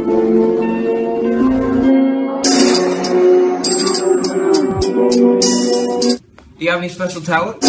Do you have any special talents?